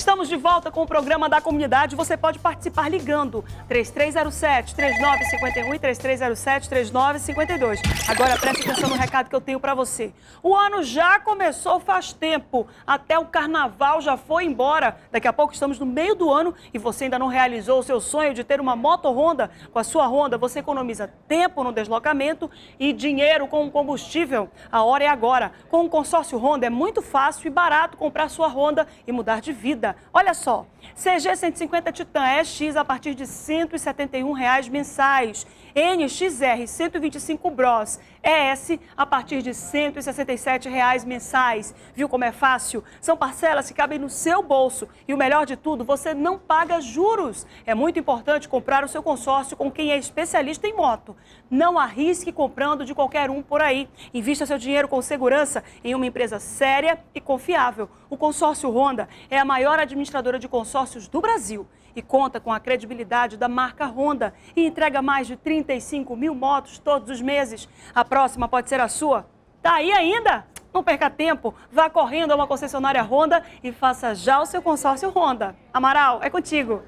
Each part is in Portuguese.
Estamos de volta com o programa da comunidade. Você pode participar ligando 3307 3951 e 3307 3952. Agora preste atenção no recado que eu tenho para você. O ano já começou faz tempo. Até o carnaval já foi embora. Daqui a pouco estamos no meio do ano e você ainda não realizou o seu sonho de ter uma moto Honda. Com a sua Honda, você economiza tempo no deslocamento e dinheiro com o combustível. A hora é agora. Com o consórcio Honda é muito fácil e barato comprar sua Honda e mudar de vida Olha só, CG 150 Titan EX a partir de 171 reais mensais. NXR 125 Bros ES a partir de 167 reais mensais. Viu como é fácil? São parcelas que cabem no seu bolso. E o melhor de tudo, você não paga juros. É muito importante comprar o seu consórcio com quem é especialista em moto. Não arrisque comprando de qualquer um por aí. Invista seu dinheiro com segurança em uma empresa séria e confiável. O consórcio Honda é a maior administradora de consórcios do Brasil e conta com a credibilidade da marca Honda e entrega mais de 35 mil motos todos os meses. A próxima pode ser a sua. Tá aí ainda? Não perca tempo, vá correndo a uma concessionária Honda e faça já o seu consórcio Honda. Amaral, é contigo.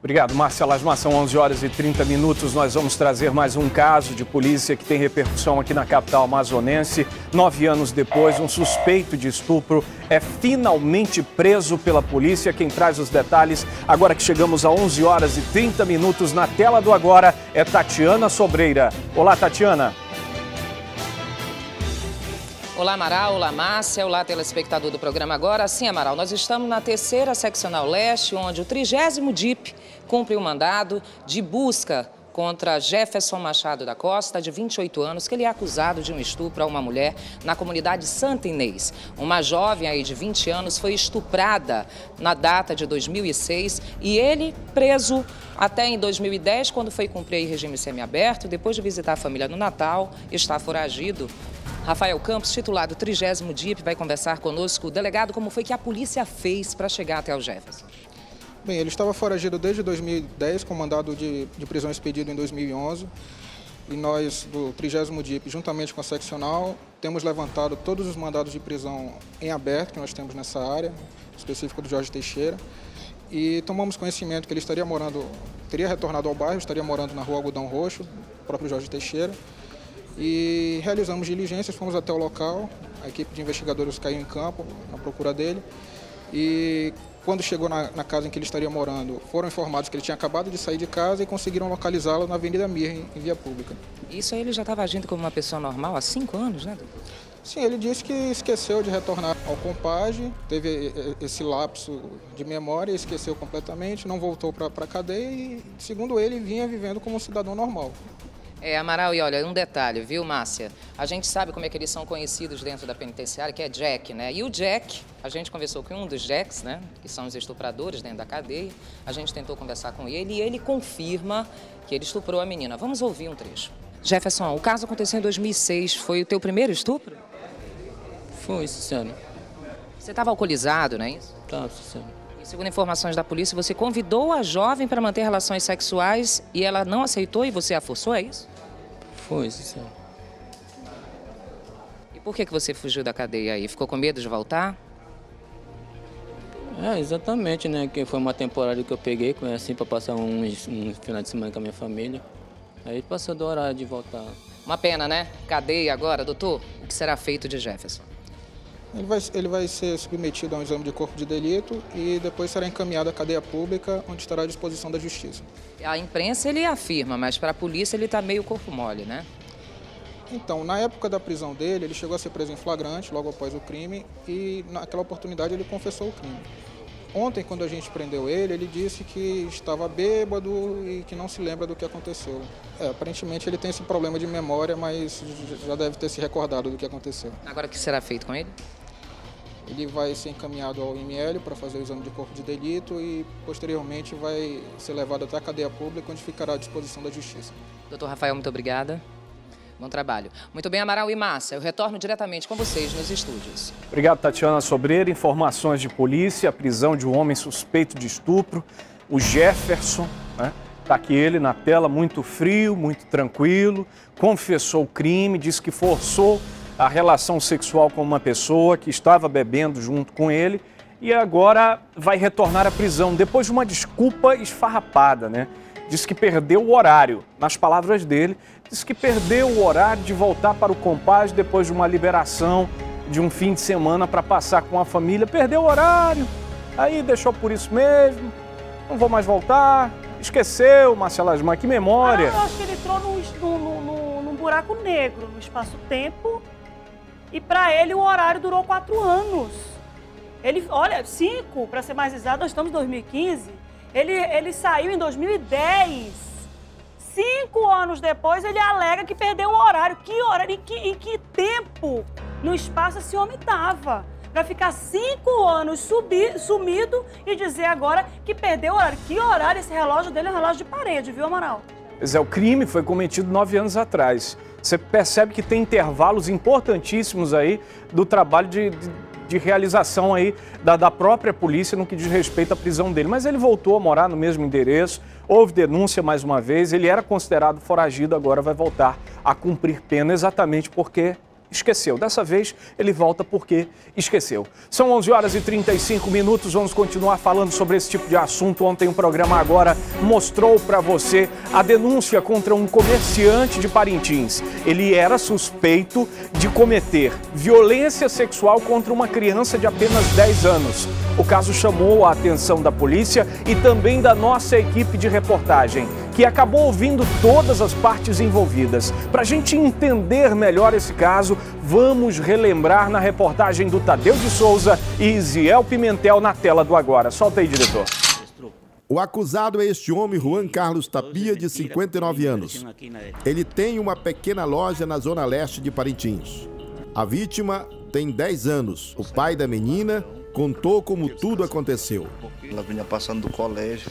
Obrigado, Márcia Lasma. São 11 horas e 30 minutos. Nós vamos trazer mais um caso de polícia que tem repercussão aqui na capital amazonense. Nove anos depois, um suspeito de estupro é finalmente preso pela polícia. Quem traz os detalhes, agora que chegamos a 11 horas e 30 minutos na tela do Agora, é Tatiana Sobreira. Olá, Tatiana. Olá, Amaral. Olá, Márcia. Olá, telespectador do programa Agora. Sim, Amaral, nós estamos na terceira seccional leste, onde o 30 DIP cumpre o um mandado de busca contra Jefferson Machado da Costa, de 28 anos, que ele é acusado de um estupro a uma mulher na comunidade Santa Inês. Uma jovem aí de 20 anos foi estuprada na data de 2006 e ele preso até em 2010, quando foi cumprir regime semiaberto, depois de visitar a família no Natal, está foragido Rafael Campos, titulado 30 DIP, vai conversar conosco. Delegado, como foi que a polícia fez para chegar até o Jefferson? Bem, ele estava foragido desde 2010, com mandado de, de prisão expedido em 2011. E nós, do 30 DIP, juntamente com a seccional, temos levantado todos os mandados de prisão em aberto que nós temos nessa área, específico do Jorge Teixeira. E tomamos conhecimento que ele estaria morando, teria retornado ao bairro, estaria morando na rua Algodão Roxo, próprio Jorge Teixeira e realizamos diligências, fomos até o local, a equipe de investigadores caiu em campo na procura dele e quando chegou na, na, casa em que ele estaria morando, foram informados que ele tinha acabado de sair de casa e conseguiram localizá-lo na Avenida Mir, em, em, via pública. Isso aí ele já estava agindo como uma pessoa normal há cinco anos, né? Sim, ele disse que esqueceu de retornar ao compage, teve esse lapso de memória, esqueceu completamente, não voltou para a cadeia e, segundo ele, vinha vivendo como um cidadão normal. É, Amaral, e olha, um detalhe, viu, Márcia? A gente sabe como é que eles são conhecidos dentro da penitenciária, que é Jack, né? E o Jack, a gente conversou com um dos Jacks, né? Que são os estupradores dentro da cadeia. A gente tentou conversar com ele e ele confirma que ele estuprou a menina. Vamos ouvir um trecho. Jefferson, o caso aconteceu em 2006. Foi o teu primeiro estupro? Foi, senhora. Você estava alcoolizado, não é isso? Estava, senhora. Segundo informações da polícia, você convidou a jovem para manter relações sexuais e ela não aceitou e você a forçou, é isso? Foi, sim. E por que, que você fugiu da cadeia aí? Ficou com medo de voltar? É, exatamente, né? Que foi uma temporada que eu peguei, assim, para passar uns, um final de semana com a minha família. Aí passou do horário de voltar. Uma pena, né? Cadeia agora, doutor. O que será feito de Jefferson? Ele vai, ele vai ser submetido a um exame de corpo de delito e depois será encaminhado à cadeia pública, onde estará à disposição da justiça. A imprensa ele afirma, mas para a polícia ele está meio corpo mole, né? Então, na época da prisão dele, ele chegou a ser preso em flagrante, logo após o crime, e naquela oportunidade ele confessou o crime. Ontem, quando a gente prendeu ele, ele disse que estava bêbado e que não se lembra do que aconteceu. É, aparentemente ele tem esse problema de memória, mas já deve ter se recordado do que aconteceu. Agora, o que será feito com ele? Ele vai ser encaminhado ao IML para fazer o exame de corpo de delito e posteriormente vai ser levado até a cadeia pública, onde ficará à disposição da justiça. Doutor Rafael, muito obrigada. Bom trabalho. Muito bem, Amaral e Márcia, eu retorno diretamente com vocês nos estúdios. Obrigado, Tatiana Sobreira. Informações de polícia, a prisão de um homem suspeito de estupro, o Jefferson, né? Está aqui ele na tela, muito frio, muito tranquilo, confessou o crime, disse que forçou a relação sexual com uma pessoa que estava bebendo junto com ele e agora vai retornar à prisão depois de uma desculpa esfarrapada, né? Diz que perdeu o horário. Nas palavras dele, diz que perdeu o horário de voltar para o compás depois de uma liberação de um fim de semana para passar com a família. Perdeu o horário, aí deixou por isso mesmo, não vou mais voltar. Esqueceu, Marcelo Asmar, que memória. Ah, eu acho que ele entrou num, num, num, num buraco negro, no espaço-tempo, e para ele o horário durou quatro anos. Ele, olha, cinco, para ser mais exato, nós estamos em 2015. Ele, ele saiu em 2010. Cinco anos depois, ele alega que perdeu o horário. Que horário? Em que, em que tempo no espaço esse homem estava? Para ficar cinco anos sumido e dizer agora que perdeu o horário. Que horário? Esse relógio dele é um relógio de parede, viu, Amaral? Pois é, o crime foi cometido nove anos atrás. Você percebe que tem intervalos importantíssimos aí do trabalho de, de de realização aí da, da própria polícia no que diz respeito à prisão dele. Mas ele voltou a morar no mesmo endereço, houve denúncia mais uma vez, ele era considerado foragido, agora vai voltar a cumprir pena exatamente porque esqueceu. Dessa vez ele volta porque esqueceu. São 11 horas e 35 minutos, vamos continuar falando sobre esse tipo de assunto. Ontem o programa agora mostrou para você a denúncia contra um comerciante de Parintins. Ele era suspeito de cometer violência sexual contra uma criança de apenas 10 anos. O caso chamou a atenção da polícia e também da nossa equipe de reportagem que acabou ouvindo todas as partes envolvidas. Para a gente entender melhor esse caso, vamos relembrar na reportagem do Tadeu de Souza e Isiel Pimentel na tela do Agora. Solta aí, diretor. O acusado é este homem, Juan Carlos Tapia, de 59 anos. Ele tem uma pequena loja na zona leste de Parintins. A vítima tem 10 anos. O pai da menina contou como tudo aconteceu. Ela vinha passando do colégio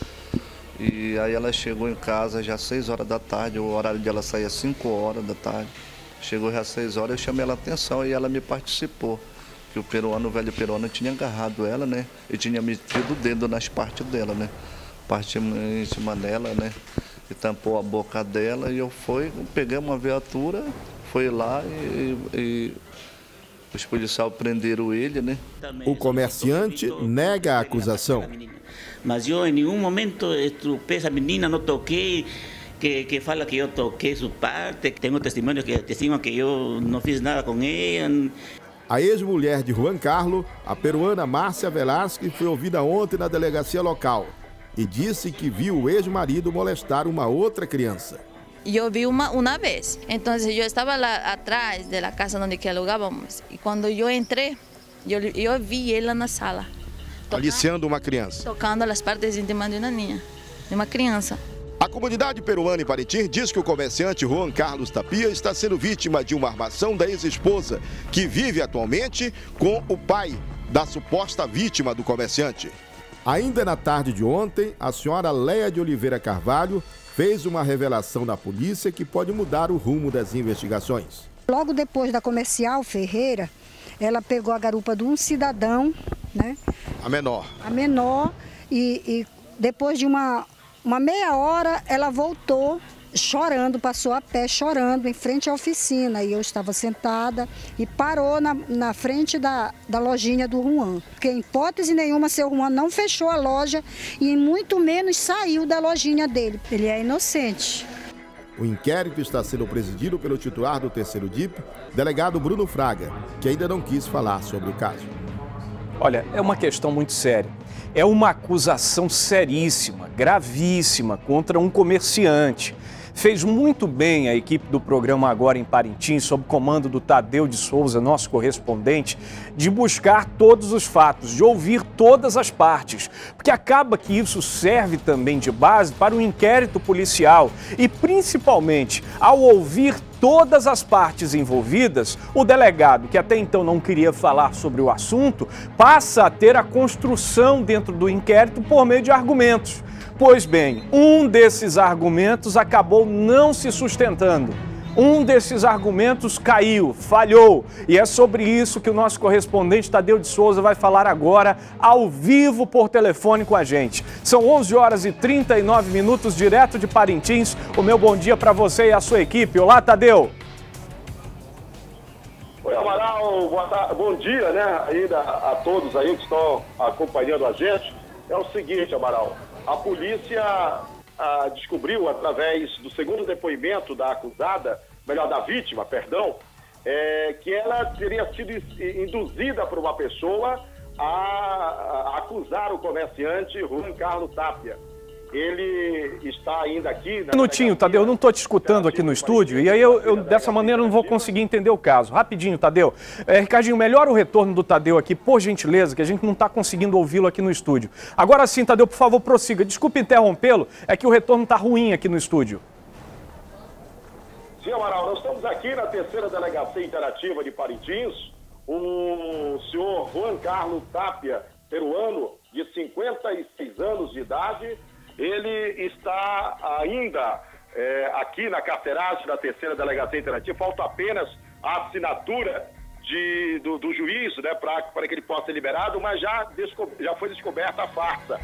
e aí ela chegou em casa já às 6 horas da tarde, o horário dela saía às 5 horas da tarde. Chegou já às 6 horas, eu chamei ela a atenção e ela me participou. Que o peruano, o velho peruano, tinha agarrado ela, né? E tinha metido o dedo nas partes dela, né? Partiu em cima dela, né? E tampou a boca dela e eu fui, peguei uma viatura, fui lá e, e os policiais prenderam ele, né? O comerciante nega a acusação. Mas eu em nenhum momento estrupei essa menina, não toquei. Que, que fala que eu toquei sua parte. Tenho testemunhos que testimoniam que eu não fiz nada com ela. A ex-mulher de Juan Carlos, a peruana Márcia Velasque, foi ouvida ontem na delegacia local e disse que viu o ex-marido molestar uma outra criança. Eu vi uma, uma vez. Então eu estava lá atrás da casa onde que alugávamos. E quando eu entrei, eu, eu vi ela na sala. Aliciando uma criança. Tocando as partes íntimas de uma ninha, de uma criança. A comunidade peruana em Parintins diz que o comerciante Juan Carlos Tapia está sendo vítima de uma armação da ex-esposa, que vive atualmente com o pai da suposta vítima do comerciante. Ainda na tarde de ontem, a senhora Leia de Oliveira Carvalho fez uma revelação da polícia que pode mudar o rumo das investigações. Logo depois da comercial Ferreira, ela pegou a garupa de um cidadão, né? A menor. A menor, e, e depois de uma, uma meia hora, ela voltou chorando, passou a pé chorando em frente à oficina. E eu estava sentada e parou na, na frente da, da lojinha do Juan. Porque em hipótese nenhuma, seu Juan não fechou a loja e muito menos saiu da lojinha dele. Ele é inocente. O inquérito está sendo presidido pelo titular do terceiro DIP, delegado Bruno Fraga, que ainda não quis falar sobre o caso. Olha, é uma questão muito séria. É uma acusação seríssima, gravíssima contra um comerciante. Fez muito bem a equipe do programa Agora em Parintins, sob comando do Tadeu de Souza, nosso correspondente, de buscar todos os fatos, de ouvir todas as partes, porque acaba que isso serve também de base para o um inquérito policial e, principalmente, ao ouvir todas as partes envolvidas, o delegado, que até então não queria falar sobre o assunto, passa a ter a construção dentro do inquérito por meio de argumentos. Pois bem, um desses argumentos acabou não se sustentando. Um desses argumentos caiu, falhou. E é sobre isso que o nosso correspondente Tadeu de Souza vai falar agora, ao vivo por telefone com a gente. São 11 horas e 39 minutos, direto de Parintins. O meu bom dia para você e a sua equipe. Olá, Tadeu. Oi, Amaral, tarde, bom dia, né, ainda a todos aí que estão acompanhando a gente. É o seguinte, Amaral, a polícia ah, descobriu, através do segundo depoimento da acusada, melhor, da vítima, perdão, é, que ela teria sido induzida por uma pessoa a, a acusar o comerciante Juan Carlos Tapia ele está ainda aqui... Um minutinho, Tadeu, eu não estou te escutando aqui no estúdio, e aí eu, eu, dessa maneira não vou conseguir entender o caso. Rapidinho, Tadeu. É, Ricardinho, melhora o retorno do Tadeu aqui, por gentileza, que a gente não está conseguindo ouvi-lo aqui no estúdio. Agora sim, Tadeu, por favor, prossiga. Desculpe interrompê-lo, é que o retorno está ruim aqui no estúdio. Sim, Amaral, nós estamos aqui na terceira delegacia interativa de Parintins. O senhor Juan Carlos Tapia, peruano, de 56 anos de idade, ele está ainda é, aqui na carteiragem da terceira delegacia interativa, falta apenas a assinatura de, do, do juiz, né, para que ele possa ser liberado, mas já, já foi descoberta a farsa.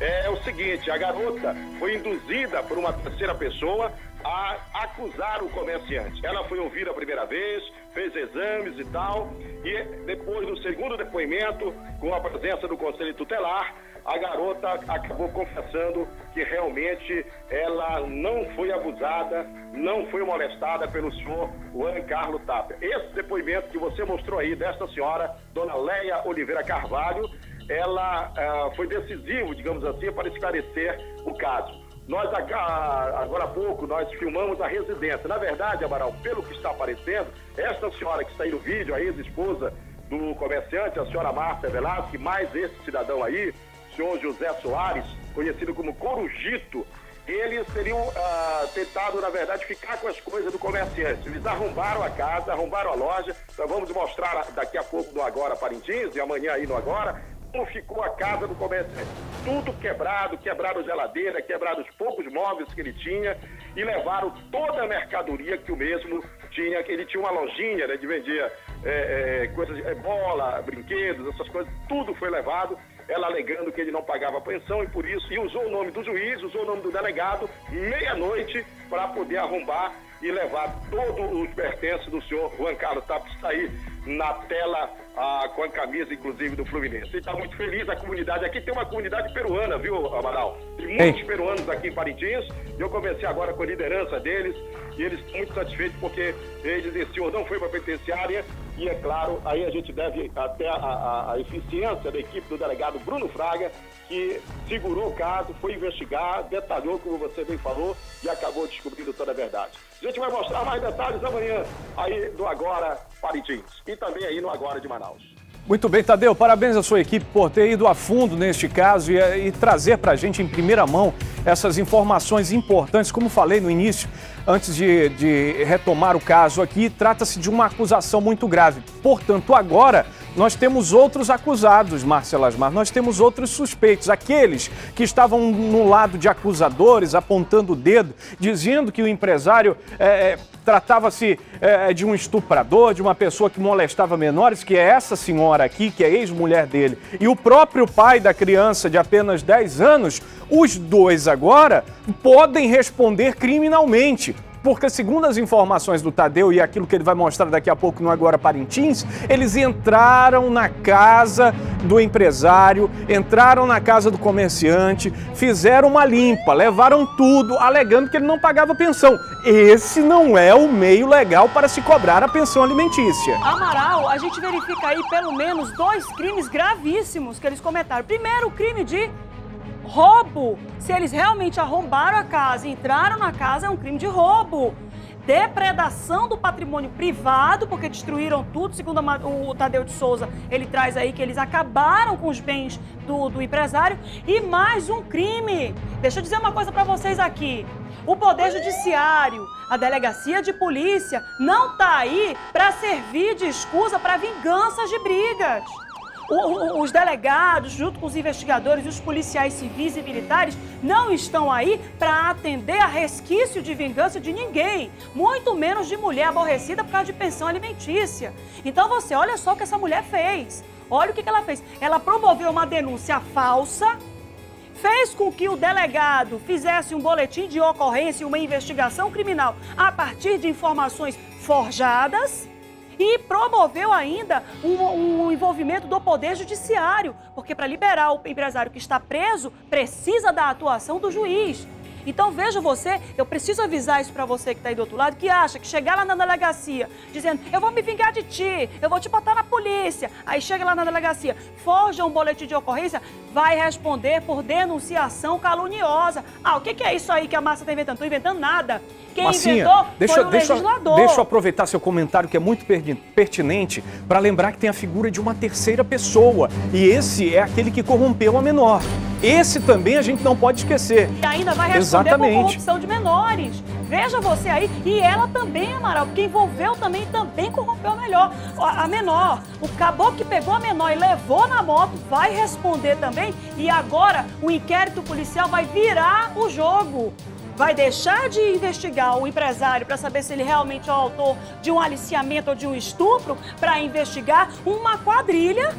É, é o seguinte, a garota foi induzida por uma terceira pessoa a acusar o comerciante. Ela foi ouvida a primeira vez, fez exames e tal, e depois do segundo depoimento, com a presença do Conselho Tutelar, a garota acabou confessando que realmente ela não foi abusada, não foi molestada pelo senhor Juan Carlos Tapia. Esse depoimento que você mostrou aí desta senhora, dona Leia Oliveira Carvalho, ela uh, foi decisivo, digamos assim, para esclarecer o caso. Nós, agora há pouco, nós filmamos a residência. Na verdade, Amaral, pelo que está aparecendo, esta senhora que está aí no vídeo, a ex-esposa do comerciante, a senhora Márcia Velasquez, mais esse cidadão aí, senhor José Soares, conhecido como Corujito, eles teriam uh, tentado, na verdade, ficar com as coisas do comerciante. Eles arrombaram a casa, arrombaram a loja. Nós vamos mostrar daqui a pouco no Agora Parintins e amanhã aí no Agora como ficou a casa do comerciante. Tudo quebrado, quebrado geladeira, quebrado os poucos móveis que ele tinha e levaram toda a mercadoria que o mesmo tinha. Ele tinha uma lojinha né, de vendia é, é, coisas, é, bola, brinquedos, essas coisas, tudo foi levado ela alegando que ele não pagava pensão e por isso, e usou o nome do juiz, usou o nome do delegado, meia-noite, para poder arrombar e levar todos os pertences do senhor Juan Carlos Tapes aí na tela ah, com a camisa, inclusive, do Fluminense. E está muito feliz a comunidade. Aqui tem uma comunidade peruana, viu, Amaral? Tem muitos Ei. peruanos aqui em Parintins. E eu comecei agora com a liderança deles. E eles estão muito satisfeitos porque eles dizem, senhor não foi para a penitenciária. E é claro, aí a gente deve até a, a, a eficiência da equipe do delegado Bruno Fraga, que segurou o caso, foi investigar, detalhou, como você bem falou, e acabou descobrindo toda a verdade. A gente vai mostrar mais detalhes amanhã aí do Agora Parintins e também aí no Agora de Manaus. Muito bem, Tadeu. Parabéns à sua equipe por ter ido a fundo neste caso e, e trazer para a gente em primeira mão essas informações importantes. Como falei no início, antes de, de retomar o caso aqui, trata-se de uma acusação muito grave. Portanto, agora nós temos outros acusados, Marcelo Asmar, nós temos outros suspeitos, aqueles que estavam no lado de acusadores, apontando o dedo, dizendo que o empresário é, tratava-se é, de um estuprador, de uma pessoa que molestava menores, que é essa senhora aqui, que é ex-mulher dele, e o próprio pai da criança de apenas 10 anos, os dois agora podem responder criminalmente porque segundo as informações do Tadeu e aquilo que ele vai mostrar daqui a pouco no Agora Parintins, eles entraram na casa do empresário, entraram na casa do comerciante, fizeram uma limpa, levaram tudo, alegando que ele não pagava pensão. Esse não é o meio legal para se cobrar a pensão alimentícia. Amaral, a gente verifica aí pelo menos dois crimes gravíssimos que eles cometaram. Primeiro, o crime de Roubo. Se eles realmente arrombaram a casa entraram na casa, é um crime de roubo. Depredação do patrimônio privado, porque destruíram tudo, segundo o Tadeu de Souza, ele traz aí que eles acabaram com os bens do, do empresário. E mais um crime. Deixa eu dizer uma coisa para vocês aqui. O Poder Judiciário, a Delegacia de Polícia, não está aí para servir de escusa para vinganças de brigas os delegados, junto com os investigadores e os policiais civis e militares, não estão aí para atender a resquício de vingança de ninguém, muito menos de mulher aborrecida por causa de pensão alimentícia. Então você, olha só o que essa mulher fez. Olha o que ela fez. Ela promoveu uma denúncia falsa, fez com que o delegado fizesse um boletim de ocorrência e uma investigação criminal a partir de informações forjadas e promoveu ainda um, um envolvimento do Poder Judiciário, porque para liberar o empresário que está preso, precisa da atuação do juiz. Então veja você, eu preciso avisar isso para você que está aí do outro lado, que acha que chegar lá na delegacia dizendo eu vou me vingar de ti, eu vou te botar na polícia. Aí chega lá na delegacia, forja um boletim de ocorrência, vai responder por denunciação caluniosa. Ah, o que, que é isso aí que a massa está inventando? Estou inventando nada. Quem Massinha, inventou deixa, foi o deixa, legislador. deixa eu aproveitar seu comentário que é muito pertinente para lembrar que tem a figura de uma terceira pessoa e esse é aquele que corrompeu a menor. Esse também a gente não pode esquecer. E ainda vai responder Exatamente. por corrupção de menores. Veja você aí, e ela também, Amaral, porque envolveu também, também corrompeu melhor, a menor. O caboclo que pegou a menor e levou na moto vai responder também. E agora o inquérito policial vai virar o jogo. Vai deixar de investigar o empresário para saber se ele realmente é o autor de um aliciamento ou de um estupro, para investigar uma quadrilha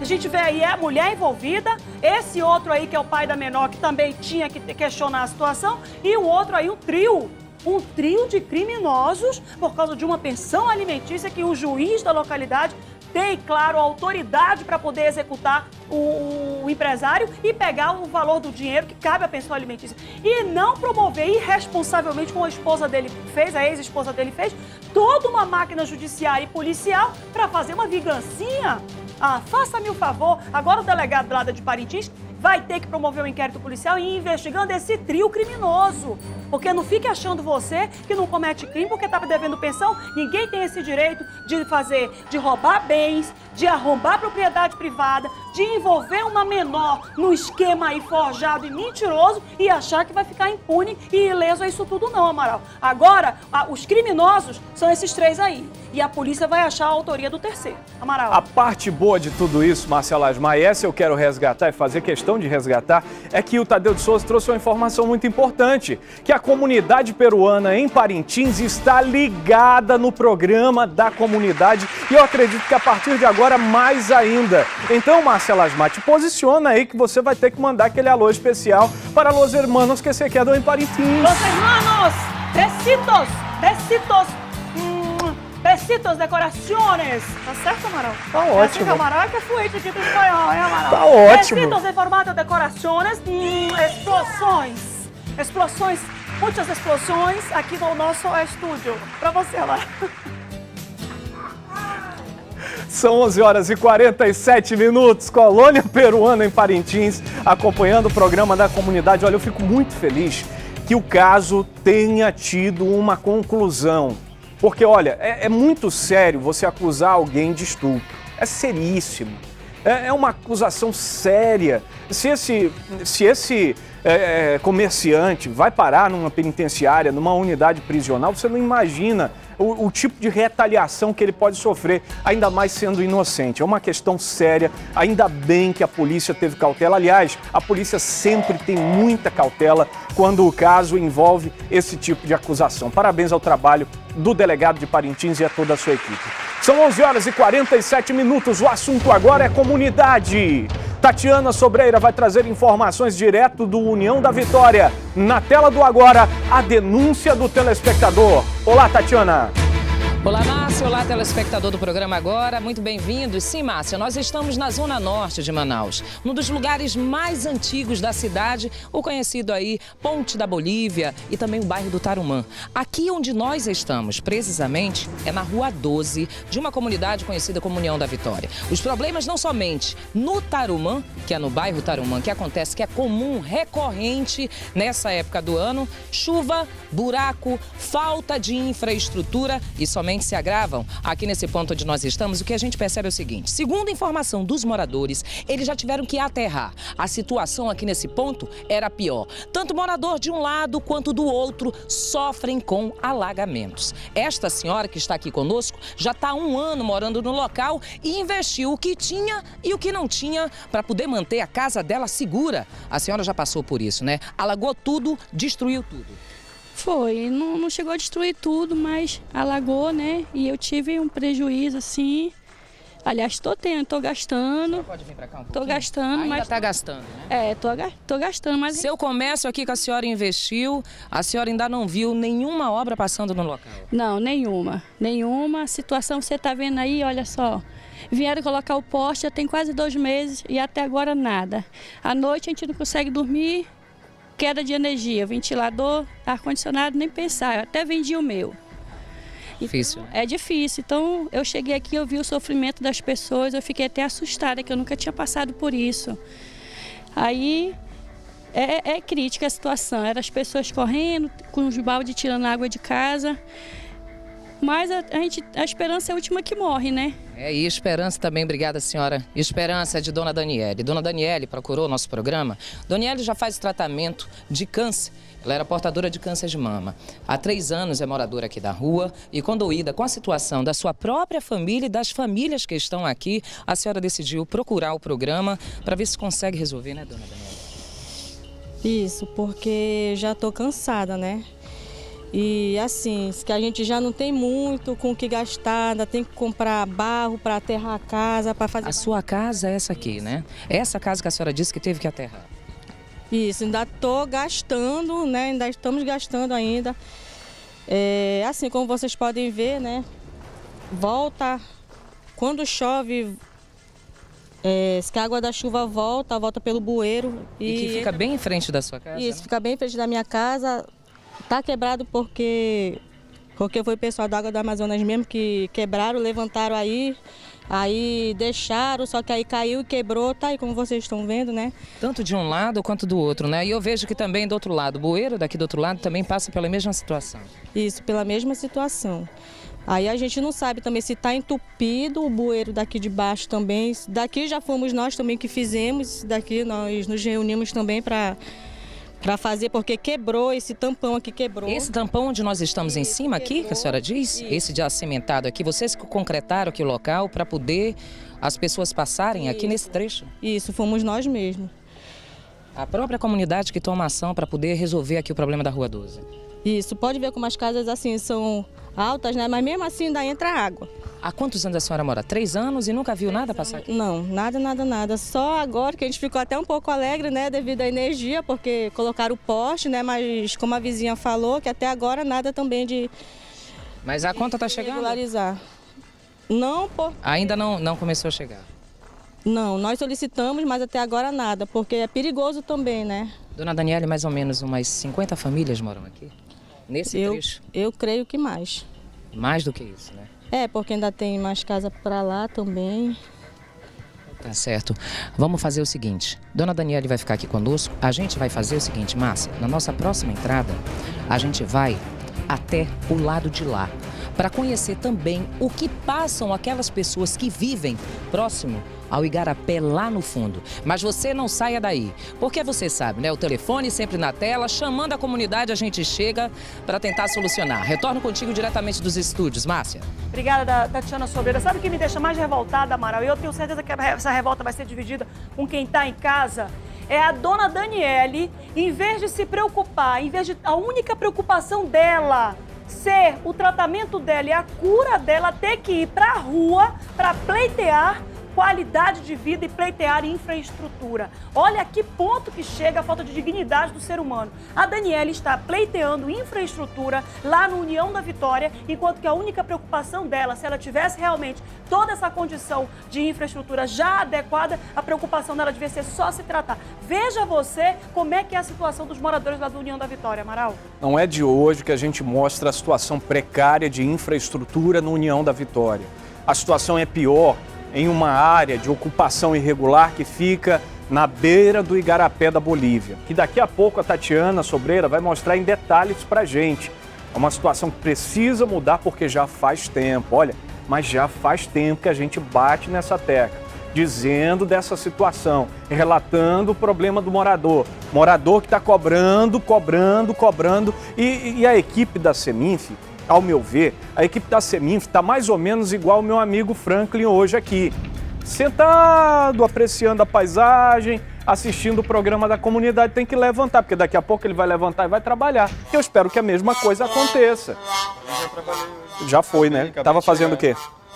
a gente vê aí é a mulher envolvida, esse outro aí que é o pai da menor que também tinha que questionar a situação e o outro aí um trio, um trio de criminosos por causa de uma pensão alimentícia que o juiz da localidade tem, claro, autoridade para poder executar o, o empresário e pegar o valor do dinheiro que cabe à pensão alimentícia. E não promover irresponsavelmente, como a esposa dele fez, a ex-esposa dele fez, toda uma máquina judiciária e policial para fazer uma vingancinha. Ah, faça-me o favor, agora o delegado lá de Parintins vai ter que promover um inquérito policial e ir investigando esse trio criminoso. Porque não fique achando você que não comete crime porque estava devendo pensão. Ninguém tem esse direito de fazer, de roubar bens, de arrombar propriedade privada, de envolver uma menor num esquema aí forjado e mentiroso e achar que vai ficar impune e ileso a isso tudo não, Amaral. Agora, a- os criminosos são esses três aí. E a polícia vai achar a autoria do terceiro. Amaral. A parte boa de tudo isso, Marcela Asmar, e essa eu quero resgatar e fazer questão de resgatar, é que o Tadeu de Souza trouxe uma informação muito importante, que a comunidade peruana em Parintins está ligada no programa da comunidade e eu acredito que a partir de agora mais ainda. Então, Marcela Asmar, te posiciona aí que você vai ter que mandar aquele alô especial para los hermanos que se quedam em Parintins. Los hermanos, besitos, besitos, besitos de corazones. Tá certo, Amaral? Tá É ótimo. assim que Amaral é que é fluente aqui do espanhol, hein, Amaral? Tá ótimo. Besitos em formato de corazones, mm, explosões, explosões, muitas explosões aqui no nosso estúdio. Pra você, Amaral. São 11 horas e 47 minutos, colônia peruana em Parintins, acompanhando o programa da comunidade. Olha, eu fico muito feliz que o caso tenha tido uma conclusão. Porque, olha, é, é muito sério você acusar alguém de estupro. É seríssimo. É, é uma acusação séria. Se esse, se esse é, é, comerciante vai parar numa penitenciária, numa unidade prisional, você não imagina o, o tipo de retaliação que ele pode sofrer, ainda mais sendo inocente. É uma questão séria. Ainda bem que a polícia teve cautela. Aliás, a polícia sempre tem muita cautela quando o caso envolve esse tipo de acusação. Parabéns ao trabalho do delegado de Parintins e a toda a sua equipe. São 11 horas e 47 minutos. O assunto agora é comunidade. Tatiana Sobreira vai trazer informações direto do União da Vitória. Na tela do agora, a denúncia do telespectador. Olá, Tatiana. Olá, Márcia. Olá, telespectador do programa Agora. Muito bem-vindos. Sim, Márcia, nós estamos na zona norte de Manaus, um dos lugares mais antigos da cidade, o conhecido aí Ponte da Bolívia e também o bairro do Tarumã. Aqui onde nós estamos, precisamente, é na Rua 12, de uma comunidade conhecida como União da Vitória. Os problemas não somente no Tarumã, que é no bairro Tarumã, que acontece, que é comum, recorrente nessa época do ano, chuva, buraco, falta de infraestrutura e somente se agravam aqui nesse ponto onde nós estamos. O que a gente percebe é o seguinte: segundo a informação dos moradores, eles já tiveram que aterrar. A situação aqui nesse ponto era pior. Tanto morador de um lado quanto do outro sofrem com alagamentos. Esta senhora que está aqui conosco já está há um ano morando no local e investiu o que tinha e o que não tinha para poder manter a casa dela segura. A senhora já passou por isso, né? Alagou tudo, destruiu tudo. Foi, não, não chegou a destruir tudo, mas alagou, né? E eu tive um prejuízo assim, Aliás, estou tendo, estou gastando. Pode vir para cá um Estou gastando, Ainda mas. está gastando, né? É, estou tô gastando, mas. Seu comércio aqui que a senhora investiu, a senhora ainda não viu nenhuma obra passando no local? Não, nenhuma. Nenhuma. A situação que você está vendo aí, olha só. Vieram colocar o poste já tem quase dois meses e até agora nada. À noite a gente não consegue dormir, queda de energia, ventilador, ar-condicionado, nem pensar. Eu até vendi o meu. Difícil. Então, é difícil. Então eu cheguei aqui, eu vi o sofrimento das pessoas, eu fiquei até assustada, que eu nunca tinha passado por isso. Aí é, é crítica a situação. Eram as pessoas correndo, com os baldes tirando água de casa. Mas a, a, gente, a esperança é a última que morre, né? É, e Esperança também, obrigada senhora. Esperança é de Dona Daniele. Dona Daniele procurou o nosso programa. Daniele já faz tratamento de câncer. Ela era portadora de câncer de mama. Há três anos é moradora aqui da rua e condoída com a situação da sua própria família e das famílias que estão aqui, a senhora decidiu procurar o programa para ver se consegue resolver, né, Dona Daniele? Isso, porque já estou cansada, né? E assim, que a gente já não tem muito com o que gastar, ainda tem que comprar barro para aterrar a casa, para fazer. A sua casa é essa aqui, né? Essa casa que a senhora disse que teve que aterrar. Isso, ainda estou gastando, né? Ainda estamos gastando ainda. É, assim como vocês podem ver, né? Volta, quando chove, é, se a água da chuva volta, volta pelo bueiro. E, e que fica bem em frente da sua casa? Isso, né? fica bem em frente da minha casa. Tá quebrado porque porque foi o pessoal da Água do Amazonas mesmo que quebraram, levantaram aí, aí deixaram, só que aí caiu e quebrou, tá aí como vocês estão vendo, né? Tanto de um lado quanto do outro, né? E eu vejo que também do outro lado, o bueiro daqui do outro lado também passa pela mesma situação. Isso, pela mesma situação. Aí a gente não sabe também se está entupido o bueiro daqui de baixo também. Daqui já fomos nós também que fizemos, daqui nós nos reunimos também para para fazer, porque quebrou, esse tampão aqui quebrou. Esse tampão onde nós estamos em cima aqui, quebrou. que a senhora diz? Isso. Esse de acimentado aqui, vocês que concretaram aqui o local para poder as pessoas passarem Isso. aqui nesse trecho? Isso, fomos nós mesmos. A própria comunidade que toma ação para poder resolver aqui o problema da Rua 12. Isso, pode ver como as casas assim são altas, né? Mas mesmo assim ainda entra água. Há quantos anos a senhora mora? Três anos e nunca viu nada passar aqui? Não, nada, nada, nada. Só agora que a gente ficou até um pouco alegre, né, devido à energia, porque colocaram o poste, né, mas como a vizinha falou, que até agora nada também de... Mas a conta está chegando? Regularizar. Não, por... Ainda não, não começou a chegar? Não, nós solicitamos, mas até agora nada, porque é perigoso também, né? Dona Daniela, mais ou menos umas 50 famílias moram aqui? Nesse eu, trecho? Eu creio que mais. Mais do que isso, né? É, porque ainda tem mais casa para lá também. Tá certo. Vamos fazer o seguinte. Dona Daniela vai ficar aqui conosco. A gente vai fazer o seguinte, Márcia. Na nossa próxima entrada, a gente vai até o lado de lá para conhecer também o que passam aquelas pessoas que vivem próximo ao Igarapé lá no fundo. Mas você não saia daí, porque você sabe, né? O telefone sempre na tela, chamando a comunidade, a gente chega para tentar solucionar. Retorno contigo diretamente dos estúdios, Márcia. Obrigada, Tatiana Sobreira. Sabe o que me deixa mais revoltada, Amaral? E eu tenho certeza que essa revolta vai ser dividida com quem está em casa é a dona Daniele, em vez de se preocupar, em vez de a única preocupação dela ser o tratamento dela e a cura dela ter que ir para a rua para pleitear qualidade de vida e pleitear infraestrutura. Olha a que ponto que chega a falta de dignidade do ser humano. A Daniela está pleiteando infraestrutura lá no União da Vitória, enquanto que a única preocupação dela, se ela tivesse realmente toda essa condição de infraestrutura já adequada, a preocupação dela devia ser só se tratar. Veja você como é que é a situação dos moradores lá do União da Vitória, Amaral. Não é de hoje que a gente mostra a situação precária de infraestrutura no União da Vitória. A situação é pior em uma área de ocupação irregular que fica na beira do Igarapé da Bolívia, que daqui a pouco a Tatiana Sobreira vai mostrar em detalhes para a gente. É uma situação que precisa mudar porque já faz tempo, olha, mas já faz tempo que a gente bate nessa tecla, dizendo dessa situação, relatando o problema do morador. Morador que está cobrando, cobrando, cobrando, e, e a equipe da Seminf ao meu ver, a equipe da Seminf está mais ou menos igual ao meu amigo Franklin hoje aqui. Sentado, apreciando a paisagem, assistindo o programa da comunidade, tem que levantar, porque daqui a pouco ele vai levantar e vai trabalhar. Eu espero que a mesma coisa aconteça. Já foi, né? Tava fazendo o quê?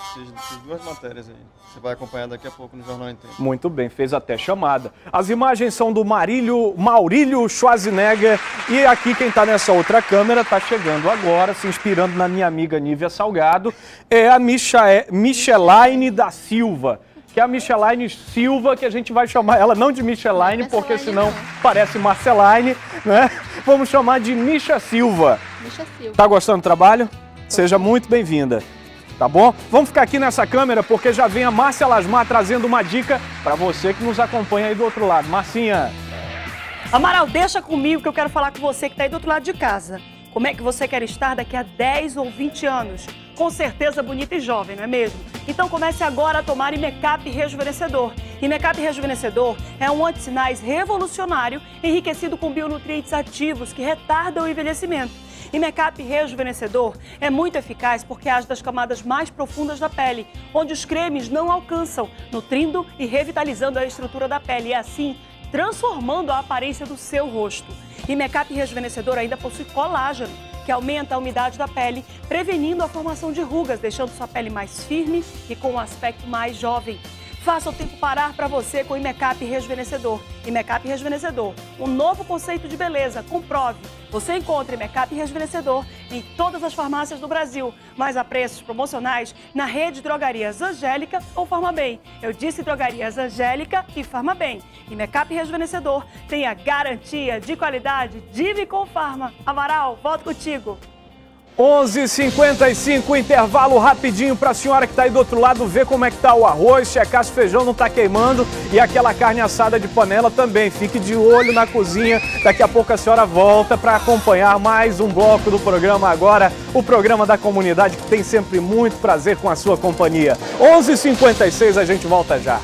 Essas, essas duas matérias aí. Você vai acompanhar daqui a pouco no Jornal Inteiro. Muito bem, fez até chamada. As imagens são do Marílio, Maurílio Schwarzenegger e aqui quem está nessa outra câmera está chegando agora, se inspirando na minha amiga Nívia Salgado, é a Michae, Micheline da Silva. Que é a Micheline Silva, que a gente vai chamar ela não de Micheline, porque senão parece Marceline, né? Vamos chamar de Misha Silva. Misha Silva. Tá gostando do trabalho? Seja muito bem-vinda. Tá bom? Vamos ficar aqui nessa câmera porque já vem a Márcia Lasmar trazendo uma dica para você que nos acompanha aí do outro lado. Marcinha. Amaral, deixa comigo que eu quero falar com você que está aí do outro lado de casa. Como é que você quer estar daqui a 10 ou 20 anos? Com certeza bonita e jovem, não é mesmo? Então comece agora a tomar Imecap Rejuvenescedor. Imecap Rejuvenescedor é um antissinais revolucionário enriquecido com bionutrientes ativos que retardam o envelhecimento. Imecap Rejuvenescedor é muito eficaz porque age das camadas mais profundas da pele, onde os cremes não alcançam, nutrindo e revitalizando a estrutura da pele e assim transformando a aparência do seu rosto. E Makeup Rejuvenescedor ainda possui colágeno, que aumenta a umidade da pele, prevenindo a formação de rugas, deixando sua pele mais firme e com um aspecto mais jovem. Faça o tempo parar para você com o Imecap Rejuvenescedor. Imecap Rejuvenescedor, um novo conceito de beleza. Comprove. Você encontra Imecap Rejuvenescedor em todas as farmácias do Brasil, mas a preços promocionais na rede Drogarias Angélica ou Farma Bem. Eu disse Drogarias Angélica e Farma Bem. Imecap Rejuvenescedor tem a garantia de qualidade Dive com Farma. Amaral, volto contigo. 11:55 intervalo rapidinho para a senhora que está aí do outro lado ver como é que tá o arroz, checar se o feijão não está queimando e aquela carne assada de panela também. Fique de olho na cozinha. Daqui a pouco a senhora volta para acompanhar mais um bloco do programa agora, o programa da comunidade que tem sempre muito prazer com a sua companhia. 11:56 a gente volta já.